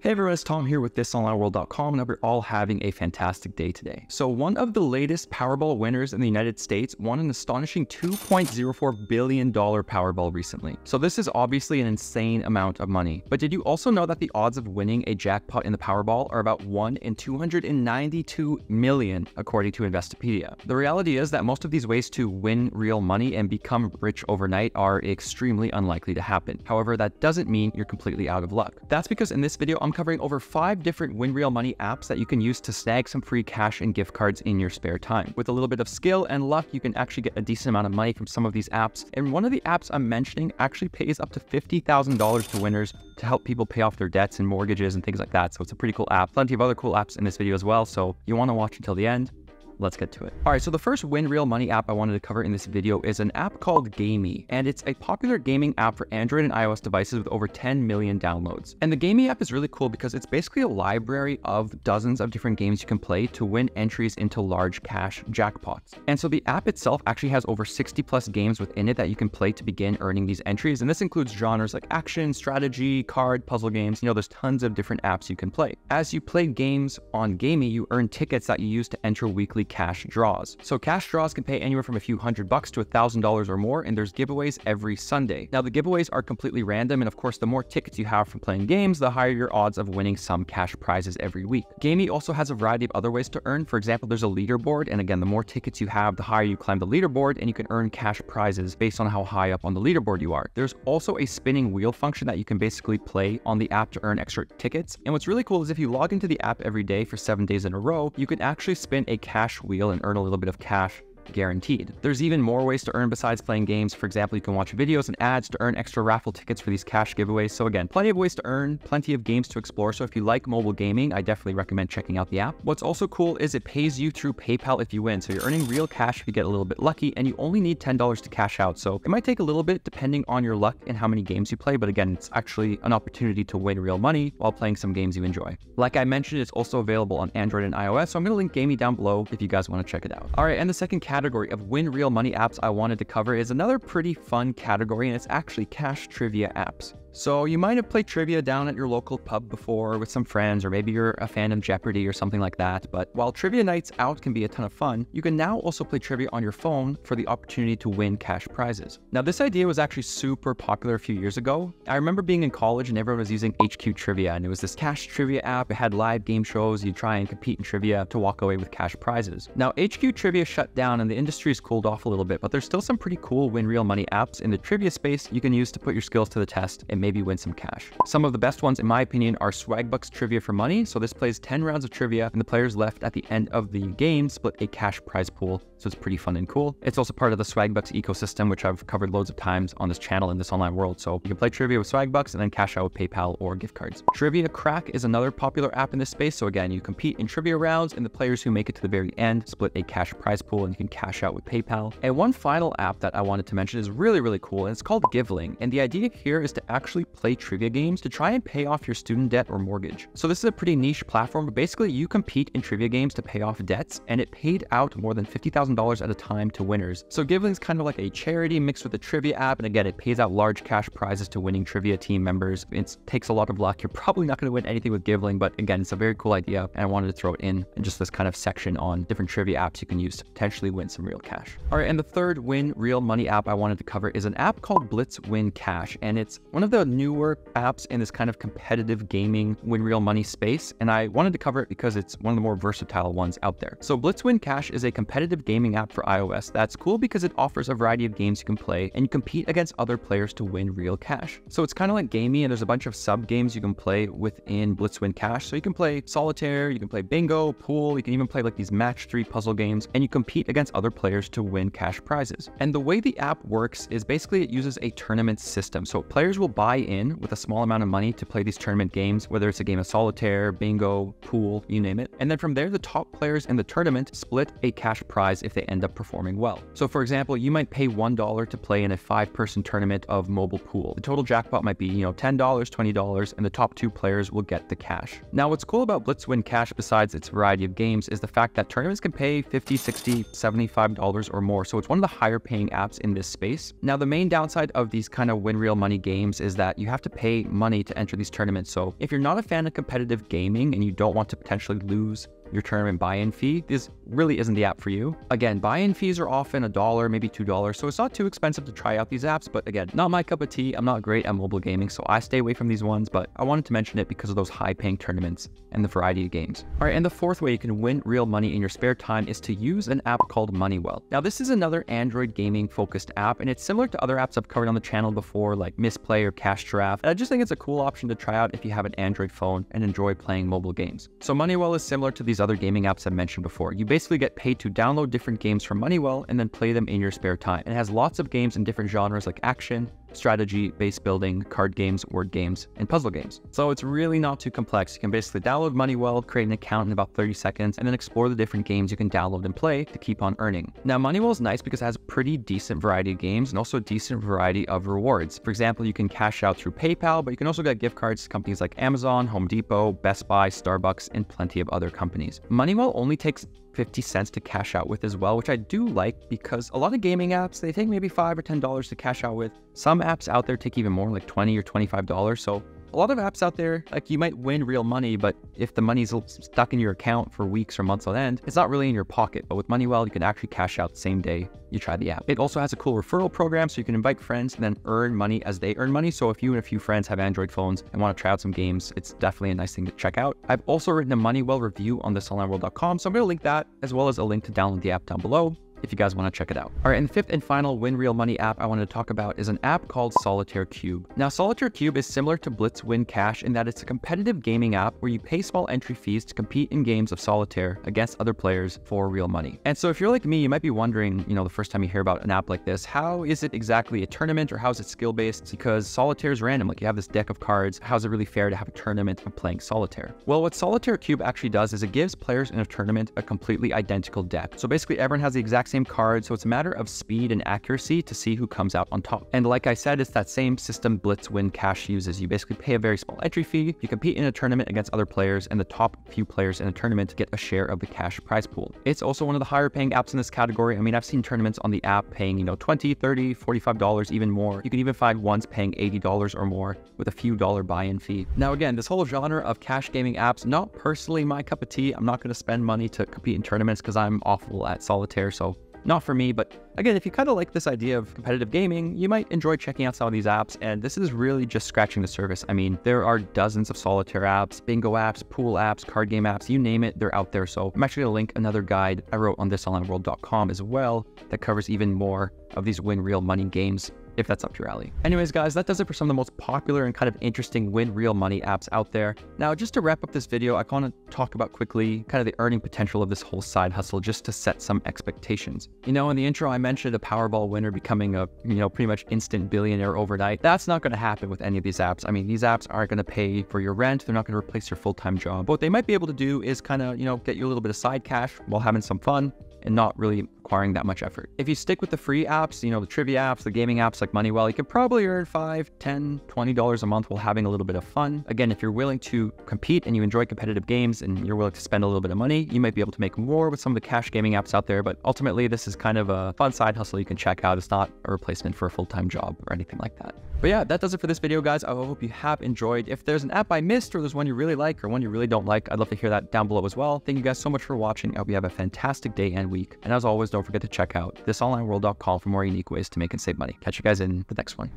Hey everyone, it's Tom here with thisonlineworld.com and we're all having a fantastic day today. So one of the latest Powerball winners in the United States won an astonishing $2.04 billion Powerball recently. So this is obviously an insane amount of money. But did you also know that the odds of winning a jackpot in the Powerball are about 1 in 292 million, according to Investopedia? The reality is that most of these ways to win real money and become rich overnight are extremely unlikely to happen. However, that doesn't mean you're completely out of luck. That's because in this video, I'm covering over five different Win Real Money apps that you can use to snag some free cash and gift cards in your spare time. With a little bit of skill and luck, you can actually get a decent amount of money from some of these apps. And one of the apps I'm mentioning actually pays up to $50,000 to winners to help people pay off their debts and mortgages and things like that. So it's a pretty cool app. Plenty of other cool apps in this video as well. So you want to watch until the end let's get to it. All right, so the first Win Real Money app I wanted to cover in this video is an app called Gamee, and it's a popular gaming app for Android and iOS devices with over 10 million downloads. And the Gamee app is really cool because it's basically a library of dozens of different games you can play to win entries into large cash jackpots. And so the app itself actually has over 60 plus games within it that you can play to begin earning these entries. And this includes genres like action, strategy, card, puzzle games. You know, there's tons of different apps you can play. As you play games on Gamee, you earn tickets that you use to enter weekly cash draws. So cash draws can pay anywhere from a few hundred bucks to a thousand dollars or more, and there's giveaways every Sunday. Now the giveaways are completely random, and of course the more tickets you have from playing games, the higher your odds of winning some cash prizes every week. Gamee also has a variety of other ways to earn. For example, there's a leaderboard, and again, the more tickets you have, the higher you climb the leaderboard, and you can earn cash prizes based on how high up on the leaderboard you are. There's also a spinning wheel function that you can basically play on the app to earn extra tickets. And what's really cool is if you log into the app every day for seven days in a row, you can actually spin a cash wheel and earn a little bit of cash guaranteed. There's even more ways to earn besides playing games. For example, you can watch videos and ads to earn extra raffle tickets for these cash giveaways. So again, plenty of ways to earn, plenty of games to explore. So if you like mobile gaming, I definitely recommend checking out the app. What's also cool is it pays you through PayPal if you win. So you're earning real cash if you get a little bit lucky and you only need $10 to cash out. So it might take a little bit depending on your luck and how many games you play. But again, it's actually an opportunity to win real money while playing some games you enjoy. Like I mentioned, it's also available on Android and iOS. So I'm going to link Gamee down below if you guys want to check it out. All right. And the second category of win real money apps I wanted to cover is another pretty fun category, and it's actually cash trivia apps. So you might have played trivia down at your local pub before with some friends, or maybe you're a fan of Jeopardy or something like that. But while trivia nights out can be a ton of fun, you can now also play trivia on your phone for the opportunity to win cash prizes. Now, this idea was actually super popular a few years ago. I remember being in college and everyone was using HQ Trivia, and it was this cash trivia app. It had live game shows. You try and compete in trivia to walk away with cash prizes. Now, HQ Trivia shut down and the industry's cooled off a little bit, but there's still some pretty cool win real money apps in the trivia space you can use to put your skills to the test and maybe win some cash. Some of the best ones, in my opinion, are Swagbucks Trivia for Money. So this plays 10 rounds of trivia, and the players left at the end of the game split a cash prize pool. So it's pretty fun and cool. It's also part of the Swagbucks ecosystem, which I've covered loads of times on this channel in this online world. So you can play trivia with Swagbucks and then cash out with PayPal or gift cards. Trivia Crack is another popular app in this space. So again, you compete in trivia rounds, and the players who make it to the very end split a cash prize pool, and you can cash out with PayPal. And one final app that I wanted to mention is really, really cool, and it's called Givling. And the idea here is to actually play trivia games to try and pay off your student debt or mortgage. So this is a pretty niche platform, but basically you compete in trivia games to pay off debts, and it paid out more than $50,000 at a time to winners. So Givling's kind of like a charity mixed with a trivia app, and again, it pays out large cash prizes to winning trivia team members. It takes a lot of luck. You're probably not going to win anything with Givling, but again, it's a very cool idea, and I wanted to throw it in in just this kind of section on different trivia apps you can use to potentially win some real cash. All right, and the third win real money app I wanted to cover is an app called Blitz Win Cash, and it's one of the newer apps in this kind of competitive gaming win real money space, and I wanted to cover it because it's one of the more versatile ones out there. So Blitz Win Cash is a competitive gaming app for iOS that's cool because it offers a variety of games you can play and you compete against other players to win real cash. So it's kind of like Gamee and there's a bunch of sub games you can play within Blitz Win Cash. So you can play solitaire, you can play bingo, pool, you can even play like these match three puzzle games and you compete against other players to win cash prizes. And the way the app works is basically it uses a tournament system. So players will buy in with a small amount of money to play these tournament games, whether it's a game of solitaire, bingo, pool, you name it. And then from there, the top players in the tournament split a cash prize if they end up performing well. So for example, you might pay $1 to play in a five person tournament of mobile pool. The total jackpot might be, you know, $10, $20, and the top two players will get the cash. Now, what's cool about Blitz Win Cash besides its variety of games is the fact that tournaments can pay $50, $60, $75 or more. So it's one of the higher paying apps in this space. Now, the main downside of these kind of win real money games is that you have to pay money to enter these tournaments. So if you're not a fan of competitive gaming and you don't want to potentially lose your tournament buy-in fee, this really isn't the app for you. Again, buy-in fees are often a dollar, maybe two dollars, so it's not too expensive to try out these apps, but again, not my cup of tea. I'm not great at mobile gaming, so I stay away from these ones, but I wanted to mention it because of those high-paying tournaments and the variety of games. All right, and the fourth way you can win real money in your spare time is to use an app called Moneywell. Now, this is another Android gaming-focused app, and it's similar to other apps I've covered on the channel before, like Misplay or Cash Giraffe, and I just think it's a cool option to try out if you have an Android phone and enjoy playing mobile games. So Moneywell is similar to these other gaming apps I've mentioned before. You basically get paid to download different games from Moneywell and then play them in your spare time. It has lots of games in different genres like action, strategy, base building, card games, word games, and puzzle games. So it's really not too complex. You can basically download Moneywell, create an account in about 30 seconds, and then explore the different games you can download and play to keep on earning. Now, Moneywell is nice because it has a pretty decent variety of games and also a decent variety of rewards. For example, you can cash out through PayPal, but you can also get gift cards to companies like Amazon, Home Depot, Best Buy, Starbucks, and plenty of other companies. Moneywell only takes 50 cents to cash out with as well, which I do like because a lot of gaming apps, they take maybe 5 or $10 to cash out with. Some apps out there take even more, like 20 or $25. So a lot of apps out there, like you might win real money, but if the money's stuck in your account for weeks or months on end, it's not really in your pocket. But with Moneywell, you can actually cash out the same day you try the app. It also has a cool referral program so you can invite friends and then earn money as they earn money. So if you and a few friends have Android phones and want to try out some games, it's definitely a nice thing to check out. I've also written a Moneywell review on thisonlineworld.com, so I'm going to link that as well as a link to download the app down below if you guys want to check it out. All right, and the fifth and final Win Real Money app I wanted to talk about is an app called Solitaire Cube. Now, Solitaire Cube is similar to Blitz Win Cash in that it's a competitive gaming app where you pay small entry fees to compete in games of solitaire against other players for real money. And so if you're like me, you might be wondering, you know, the first time you hear about an app like this, how is it exactly a tournament or how is it skill-based? Because solitaire is random, like you have this deck of cards, how is it really fair to have a tournament of playing solitaire? Well, what Solitaire Cube actually does is it gives players in a tournament a completely identical deck. So basically everyone has the exact same card, so it's a matter of speed and accuracy to see who comes out on top. And like I said, it's that same system Blitz Win Cash uses. You basically pay a very small entry fee, you compete in a tournament against other players, and the top few players in a tournament get a share of the cash prize pool. It's also one of the higher paying apps in this category. I mean, I've seen tournaments on the app paying, you know, 20, 30, $45, even more. You can even find ones paying $80 or more with a few dollar buy-in fee. Now again, this whole genre of cash gaming apps, not personally my cup of tea. I'm not going to spend money to compete in tournaments because I'm awful at solitaire, so not for me, but again, if you kind of like this idea of competitive gaming, you might enjoy checking out some of these apps, and this is really just scratching the surface. I mean, there are dozens of solitaire apps, bingo apps, pool apps, card game apps, you name it, they're out there. So I'm actually gonna link another guide I wrote on thisonlineworld.com as well that covers even more of these win real money games if that's up your alley. Anyways, guys, that does it for some of the most popular and kind of interesting win real money apps out there. Now, just to wrap up this video, I want to talk about quickly kind of the earning potential of this whole side hustle just to set some expectations. You know, in the intro, I mentioned a Powerball winner becoming a, you know, pretty much instant billionaire overnight. That's not going to happen with any of these apps. I mean, these apps aren't going to pay for your rent. They're not going to replace your full-time job. But what they might be able to do is kind of, you know, get you a little bit of side cash while having some fun and not really requiring that much effort. If you stick with the free apps, you know, the trivia apps, the gaming apps like Moneywell, you could probably earn 5, 10, 20 dollars a month while having a little bit of fun. Again, if you're willing to compete and you enjoy competitive games and you're willing to spend a little bit of money, you might be able to make more with some of the cash gaming apps out there, but ultimately this is kind of a fun side hustle you can check out. It's not a replacement for a full-time job or anything like that. But yeah, that does it for this video, guys. I hope you have enjoyed. If there's an app I missed or there's one you really like or one you really don't like, I'd love to hear that down below as well. Thank you guys so much for watching. I hope you have a fantastic day and week. And as always, don't forget to check out thisonlineworld.com for more unique ways to make and save money. Catch you guys in the next one.